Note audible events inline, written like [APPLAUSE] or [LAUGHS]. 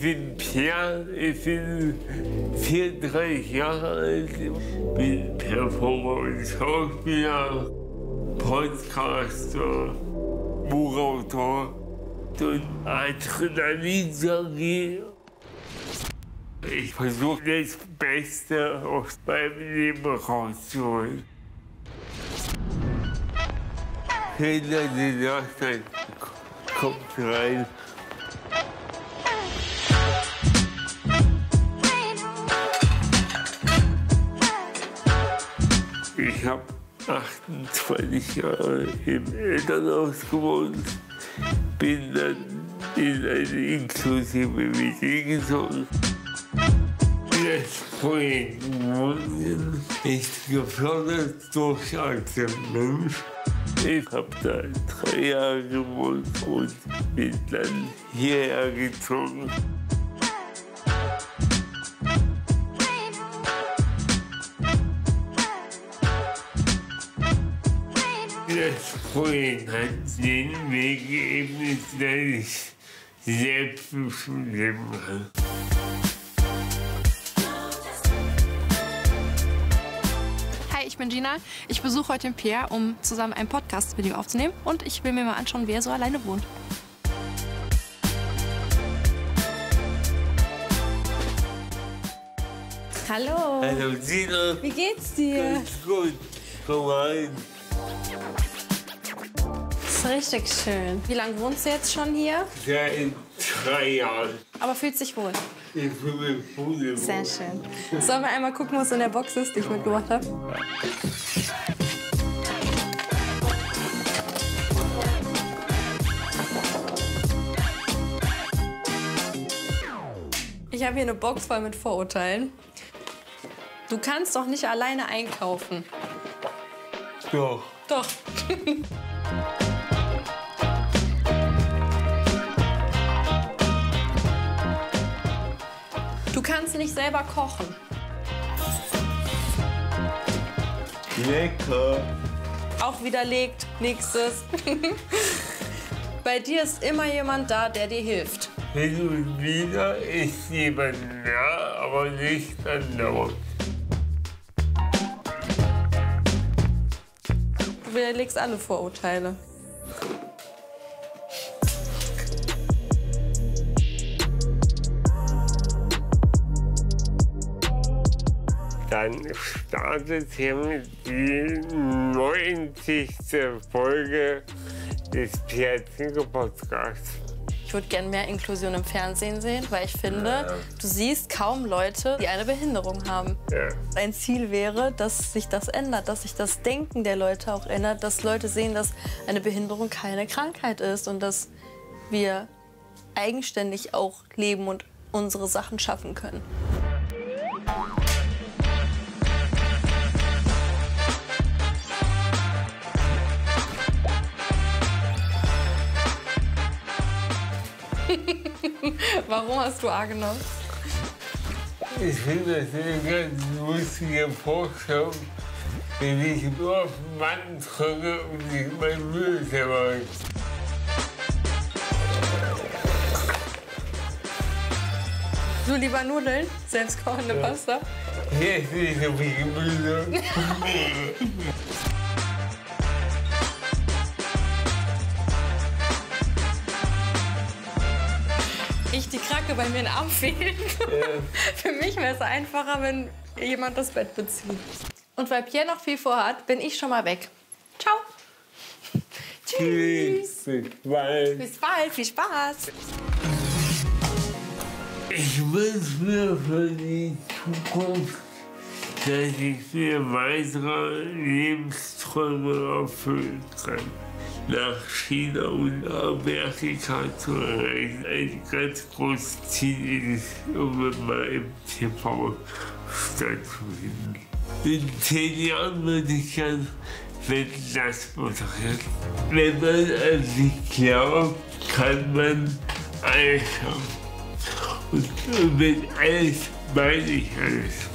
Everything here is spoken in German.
Ich bin Pierre, ich bin 34 Jahre alt, bin Performer und Schauspieler, Podcaster, Buchautor und Adrenalinjunkie. Ich versuche das Beste aus meinem Leben rauszuholen. Hinter den Nachteil kommt rein. Ich habe 28 Jahre im Elternhaus gewohnt, bin dann in eine inklusive WG gezogen. Das Projekt Wohnen ist gefördert durch Alte Mensch. Ich habe da drei Jahre gewohnt und bin dann hierher gezogen. Hat den Weg geebnet, dass ich selbst bestimmt mache. Hi, ich bin Gina. Ich besuche heute den Pierre, um zusammen ein Podcast-Video aufzunehmen. Und ich will mir mal anschauen, wie er so alleine wohnt. Hallo. Hallo Gina, Wie geht's dir? ganz gut. Komm rein. Ist richtig schön. Wie lange wohnst du jetzt schon hier? Seit drei Jahren. Aber fühlt sich wohl. Ich bin mit Pudel. Sehr schön. Sollen wir einmal gucken, was in der Box ist, die ich mitgebracht habe? Ich habe hier eine Box voll mit Vorurteilen. Du kannst doch nicht alleine einkaufen. Doch. Doch. [LAUGHS] kannst nicht selber kochen. Lecker. Auch widerlegt. Nächstes. [LAUGHS] Bei dir ist immer jemand da, der dir hilft. Hin und wieder ist jemand da, aber nicht andauernd. Du widerlegst alle Vorurteile. Dann startet hiermit die 90. Folge des Piazinko Podcasts. Ich würde gerne mehr Inklusion im Fernsehen sehen, weil ich finde, du siehst kaum Leute, die eine Behinderung haben. Ja. Ein Ziel wäre, dass sich das ändert, dass sich das Denken der Leute auch ändert, dass Leute sehen, dass eine Behinderung keine Krankheit ist und dass wir eigenständig auch leben und unsere Sachen schaffen können. [LAUGHS] Warum hast du A genommen? Ich finde das eine ganz lustige Vorstellung, wenn ich nur auf den Mann drücke und ich mein Müll selber Du lieber Nudeln, selbstkochende Pasta. Hier ist nicht so viel Gemüse. Kracke bei mir in den Arm fehlen. Für mich wäre es einfacher, wenn jemand das Bett bezieht. Und weil Pierre noch viel vorhat, bin ich schon mal weg. Ciao. Tschüss. Bis bald. Bis bald. Viel Spaß. Ich wünsche mir für die Zukunft, dass ich mir weitere Lebensträume erfüllen kann. Nach China und Amerika zu erreichen. Ein ganz großes Ziel ist, irgendwann mal im TV stattzufinden. In zehn Jahren würde ich gern wenn das moderieren. Wenn man an sich glaubt, kann man alles schaffen. Und wenn alles, meine ich alles.